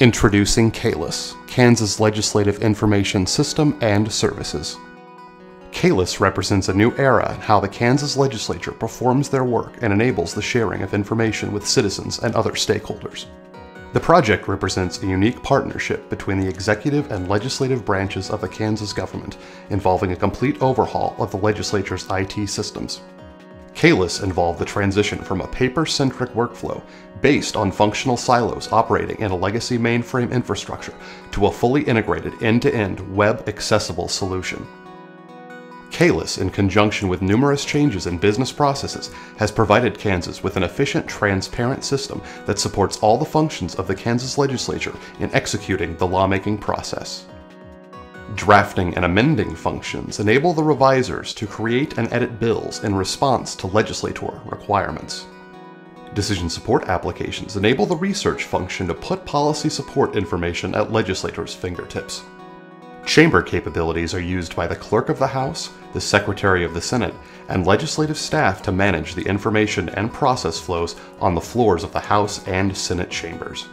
Introducing KLISS, Kansas Legislative Information System and Services. KLISS represents a new era in how the Kansas legislature performs their work and enables the sharing of information with citizens and other stakeholders. The project represents a unique partnership between the executive and legislative branches of the Kansas government, involving a complete overhaul of the legislature's IT systems. KLISS involved the transition from a paper-centric workflow based on functional silos operating in a legacy mainframe infrastructure to a fully integrated end-to-end web-accessible solution. KLISS, in conjunction with numerous changes in business processes, has provided Kansas with an efficient, transparent system that supports all the functions of the Kansas legislature in executing the lawmaking process. Drafting and amending functions enable the revisers to create and edit bills in response to legislator requirements. Decision support applications enable the research function to put policy support information at legislators' fingertips. Chamber capabilities are used by the Clerk of the House, the Secretary of the Senate, and legislative staff to manage the information and process flows on the floors of the House and Senate chambers.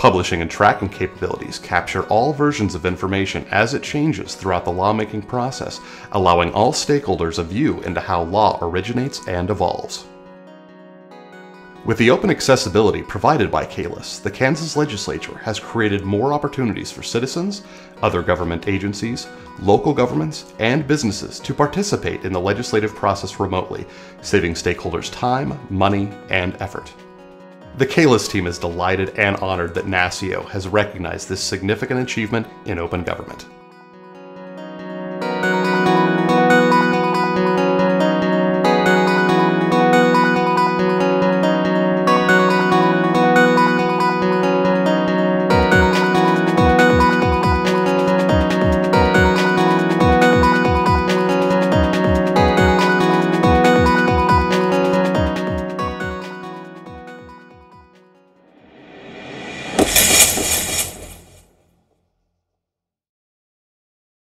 Publishing and tracking capabilities capture all versions of information as it changes throughout the lawmaking process, allowing all stakeholders a view into how law originates and evolves. With the open accessibility provided by KLISS, the Kansas legislature has created more opportunities for citizens, other government agencies, local governments, and businesses to participate in the legislative process remotely, saving stakeholders time, money, and effort. The KLISS team is delighted and honored that NASCIO has recognized this significant achievement in open government.